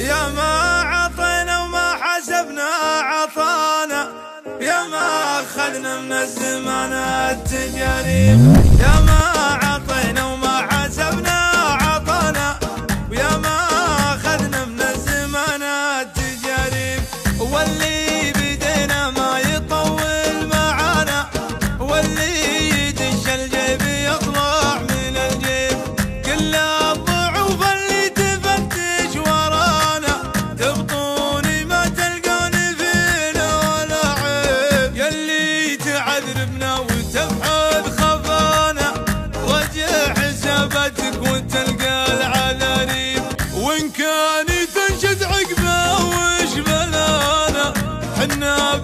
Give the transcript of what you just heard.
يا ما عطينا وما حسبنا عطانا. يا ما أخذنا من الزمان التجاريب يلي تعذبنا وتبحث خفانا وجه حساباتك وتلقى العلاليب وإن كان تنشد عقبه وش بلانا حنا